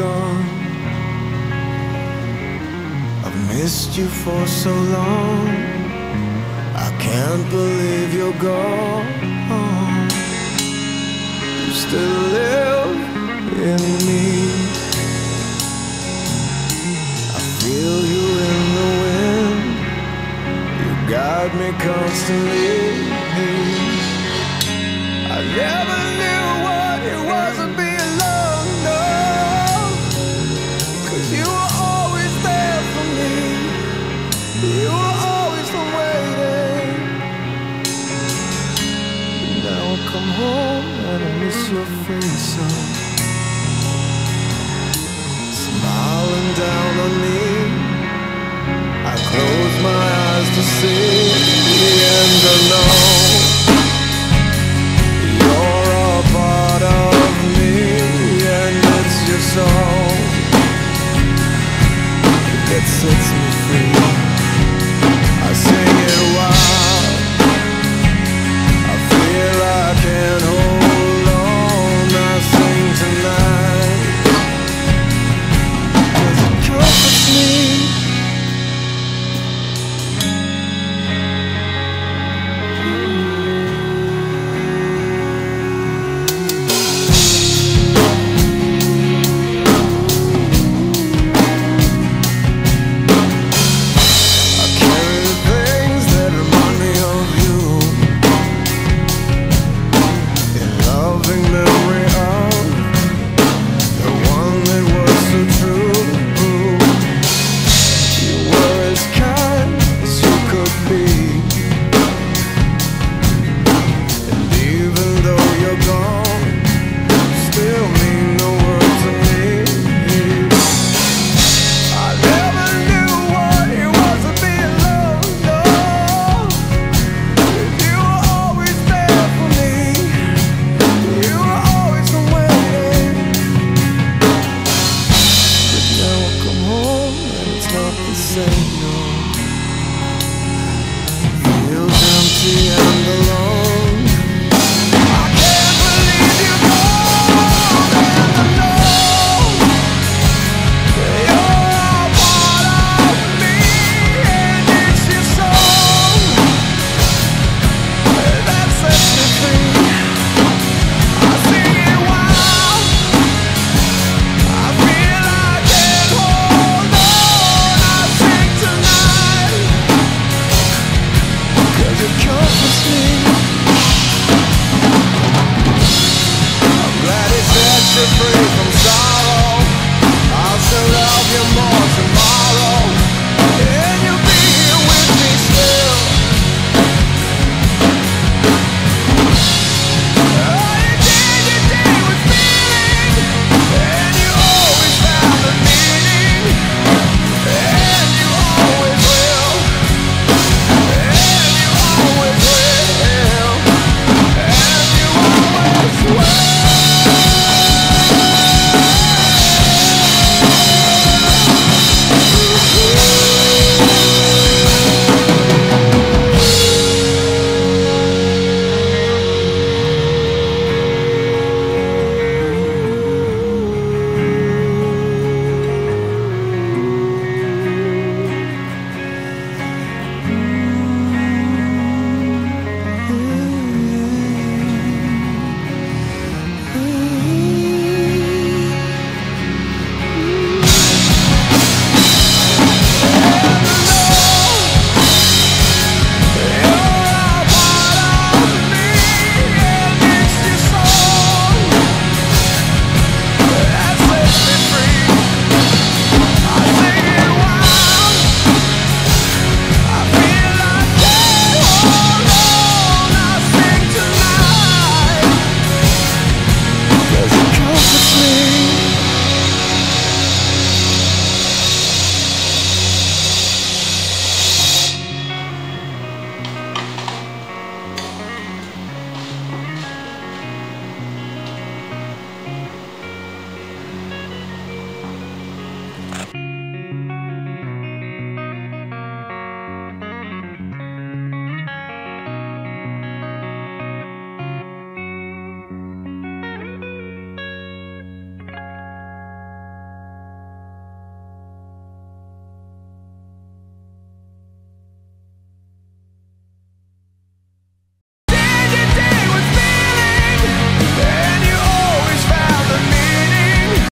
dawn. I've missed you for so long. I can't believe you're gone. You still live in me. I feel you in the wind. You guide me constantly. I never knew what it was about. sun Smiling down on me I close my eyes to see the end unknown.